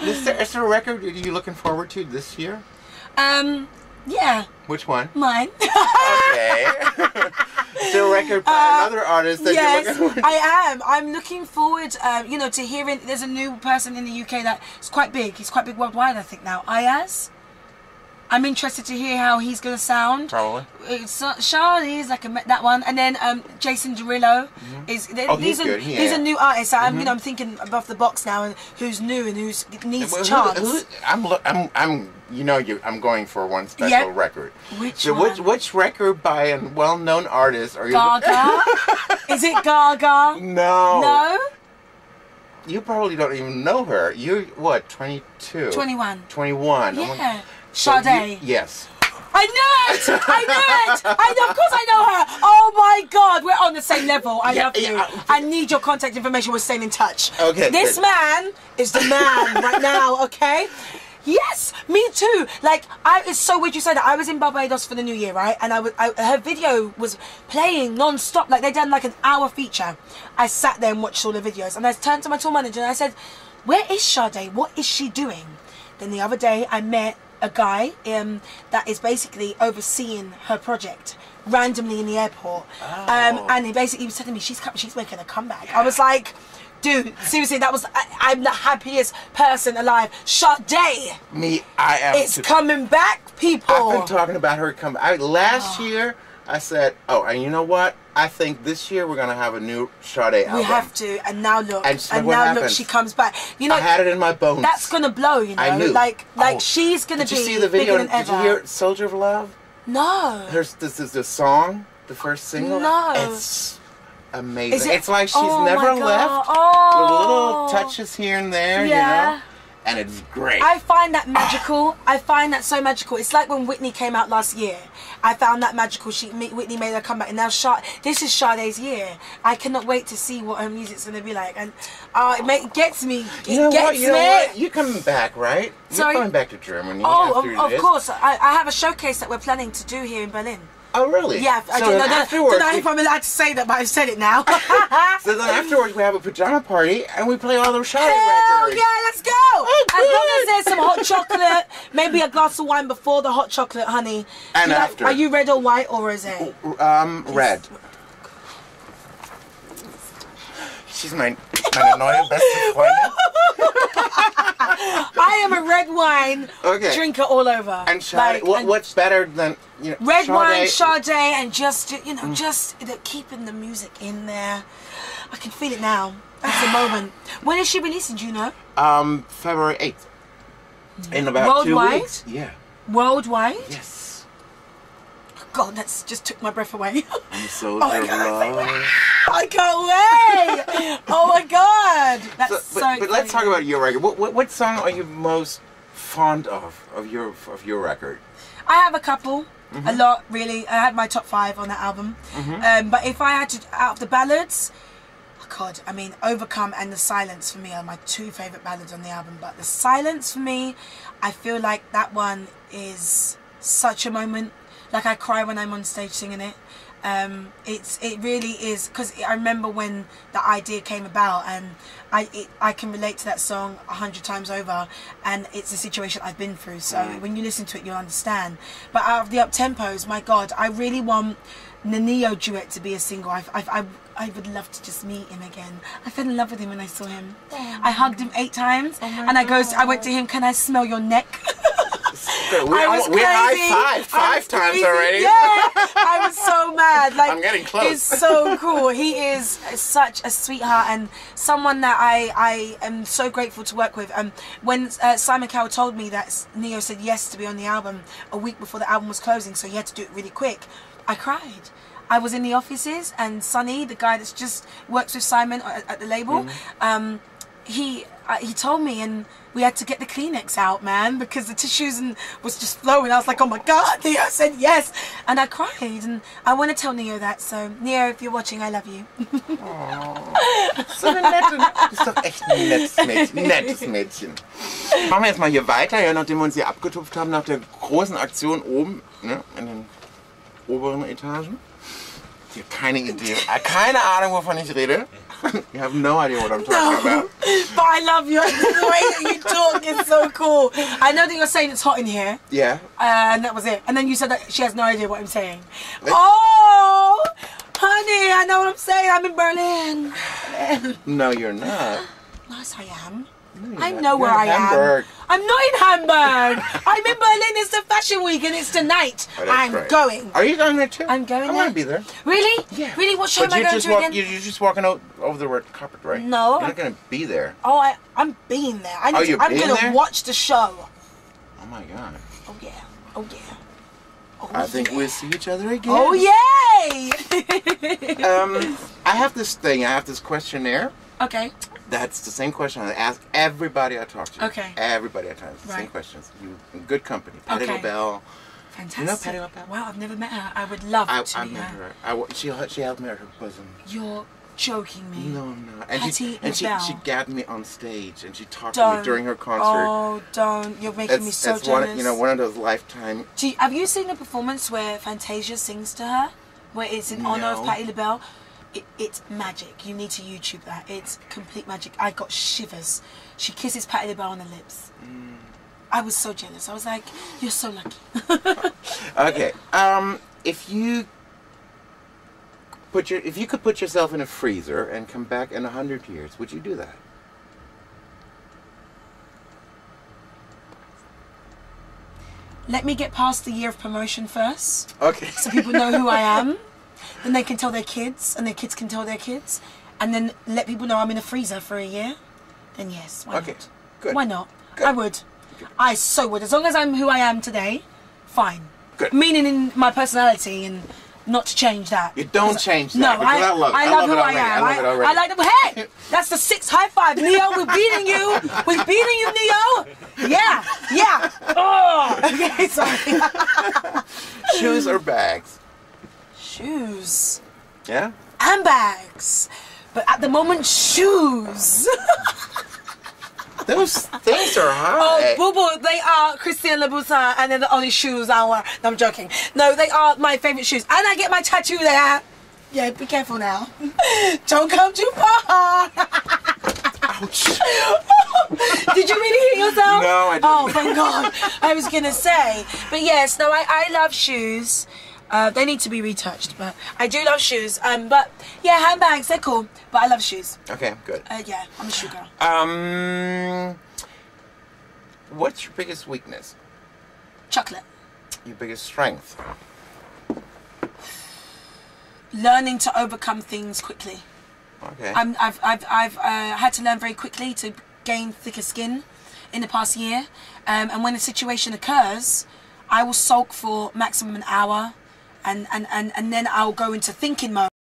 is, there, is there a record you're looking forward to this year? Um, yeah, Which one? mine. Okay. is there a record by another artist that Uh, yes, you're looking forward to? I am. I'm looking forward, um, you know, to hearing. There's a new person in the UK that's quite big. He's quite big worldwide, I think now. Iyaz. I'm interested to hear how he's going to sound. Probably. It's uh, Charlie's like a, that one, and then um, Jason Derulo is. Oh, these he's are yeah. these are new artists. I'm you know I'm thinking above the box now, and who's new and who's needs Well, a who- chance. who- I'm, I'm, I'm, you know, you, I'm going for one special Yep. record. Which so which, one? which record by a well-known artist are you? Gaga. is it Gaga? No. No. You probably don't even know her. You're what? 22. 21. 21. Yeah. So you- yes. I knew it! I knew it! I know, of course I know her! Oh my god, we're on the same level. I Yeah, love you. yeah. I need your contact information. We're staying in touch. Okay, This good. man is the man right now, okay? Yes, me too. Like, I, it's so weird you said that. I was in Barbados for the New Year, right? And I was, I, her video was playing non-stop. Like, they done like an hour feature. I sat there and watched all the videos. And I turned to my tour manager and I said, where is Sade? What is she doing? Then the other day, I met a guy um, that is basically overseeing her project randomly in the airport. Um, Oh. and he basically was telling me she's she's making a comeback. I was like, dude, seriously, that was I, I'm the happiest person alive. Sade, Me, I am. it's too. coming back, people. I've been talking about her come. I, last year, I said, oh, and you know what? I think this year we're gonna have a new Sade album. we have to, and now look, And and, now look, she comes back. You know, I had it in my bones. that's gonna blow. You know, I knew. like oh. like Oh. she's gonna Did be you see the video? Did you hear Soldier of Love? No. There's this is the song, the first single. No. It's amazing. It- it's like she's Oh never left. Oh. With little oh. touches here and there, Yeah. you know. And it's great. I find that magical. I find that so magical. It's like when Whitney came out last year. I found that magical. She Whitney made her comeback, and now Sade, this is Sade's year. I cannot wait to see what her music's gonna be like, and uh, it, ma- it gets me. It you know gets what? You know what? You're coming back, right? Sorry? You're coming back to Germany. Oh, after of, of course. I, I have a showcase that we're planning to do here in Berlin. Oh, really? Yeah, I so don't, then know, afterwards, don't know if I'm allowed to say that, but I've said it now. so then afterwards we have a pajama party and we play all those Sade Hell records. yeah, let's go! Oh, as long as there's some hot chocolate, maybe a glass of wine before the hot chocolate, honey. And You like- after. Are you red or white or rosé? Um, red. She's my meine neue beste Freundin. I am a red wine Okay. drinker all over. And Sade, Like, what, and what's better than you know? red wine, Sade, and just you Mm. know, just the, keeping the music in there. I can feel it now. That's the moment. When is she releasing? Do you know? Um, February eighth. In about two weeks. Yeah. Worldwide? Yes. God, that's just took my breath away. I'm so of God. love. I can't wait! oh my God, that's So, so. but, but let's talk about your record. What, what, what song are you most fond of of your of your record? I have a couple, Mm-hmm. a lot really. I had my top five on that album. Um, but if I had to, out of the ballads, oh God, I mean, Overcome and The Silence for me are my two favorite ballads on the album. But The Silence for me, I feel like that one is such a moment. Like I cry when I'm on stage singing it. Um, it's it really is because I remember when the idea came about and I it, I can relate to that song a hundred times over and it's a situation I've been through. So when you listen to it you'll understand. But out of the up tempos my god I really want the Ne-Yo duet to be a single. I've, I've, I I would love to just meet him again. I fell in love with him when I saw him. I hugged him eight times and I goes I went to him can I smell your neck We, I was we high five five times crazy. already. Yeah, I was so mad. Like I'm getting close. He's so cool. He is such a sweetheart and someone that I I am so grateful to work with. Um, when uh, Simon Cowell told me that Ne-Yo said yes to be on the album a week before the album was closing, so he had to do it really quick. I cried. I was in the offices and Sonny, the guy that's just works with Simon at, at the label, Mm-hmm. um, he uh, he told me and we had to get the Kleenex out, man, because the tissues and was just flowing. I was like, oh my god, Ne-Yo said yes, and I cried, and I want to tell Ne-Yo that. So Ne-Yo, if you're watching, I love you. So eine nette, das ist doch echt ein nettes Mädchen. Nettes Mädchen. Machen wir jetzt mal hier weiter, ja, nachdem wir uns hier abgetupft haben nach der großen Aktion oben, ne, in den oberen Etagen. Ich habe keine Idee, äh, keine Ahnung, wovon ich rede. you have no idea what I'm talking No, about. but I love you. the way that you talk is so cool. I know that you're saying it's hot in here, Yeah. and that was it. And then you said that she has no idea what I'm saying. Eh. Oh, honey, I know what I'm saying. I'm in Berlin. No, you're not. Yes, I am. I know where I Hamburg. am. I'm not in Hamburg. I'm in Berlin. It's the fashion week and it's tonight. Oh, I'm right. going. Are you going there too? I'm going I'm there. gonna be there. Really? Yeah. Really? What show But am I going just to walk, again? You're just walking out over the red carpet, right? No, You're not gonna be there. Oh, I, I'm being there. I Oh, to, you're I'm gonna watch the show. Oh my god. Oh yeah. Oh yeah. Oh, I think yeah. we'll see each other again. Oh yay! Um, I have this thing. I have this questionnaire. okay. That's the same question I ask everybody I talk to. Okay. Everybody I talk to. Same Right. questions. You in good company. Patti Okay. LaBelle. Fantastic. Patti LaBelle? Wow, I've never met her. I would love I, to I meet met her. her. I, wa- she she helped me at her bosom. You're joking me. No, no. And Patti she and she, LaBelle. she gathered me on stage and she talked to Don't. me during her concert. Oh, don't. You're making it's me so it's jealous. one you know one of those lifetime. You, have you seen the performance where Fantasia sings to her? Where it's in honor of No. Patti LaBelle? It, it's magic. You need to YouTube that. It's complete magic. I got shivers. She kisses Patti LaBelle on the lips. Mm. I was so jealous. I was like, you're so lucky. Okay. Um, if you put your if you could put yourself in a freezer and come back in a hundred years, would you do that? Let me get past the year of promotion first. Okay. so people know who I am. Then they can tell their kids, and their kids can tell their kids, and then let people know I'm in a freezer for a year. Then yes, why Okay, not? good. Why not? Good. I would. I so would. As long as I'm who I am today, fine. Good. Meaning in my personality and not to change that. You don't change that, No, I, I love it. I I love love who it I am. I love it already. I like the hey. That's the six high five, Ne-Yo. We're beating you. We're beating you, Ne-Yo. Yeah, yeah. Oh, okay. Sorry. Shoes or bags? Shoes. Yeah. and bags. But at the moment, shoes. Those things are oh, high. boo boo, they are Christian Louboutin, and they're the only shoes I wear. No, I'm joking. No, they are my favorite shoes, and I get my tattoo there. Yeah, be careful now. Don't come too far. Ouch. Did you really hear yourself? No, I didn't. Oh, thank God. I was gonna say, but yes, no, I, I love shoes. Uh, they need to be retouched, but I do love shoes. Um, but yeah, handbags they're cool, but I love shoes. Okay, good. Uh, yeah, I'm a shoe girl. Um, what's your biggest weakness? Chocolate. Your biggest strength? learning to overcome things quickly. Okay. I'm, I've, I've, I've uh, had to learn very quickly to gain thicker skin in the past year. Um, and when a situation occurs, I will sulk for maximum an hour and, and, and, and then I'll go into thinking mode.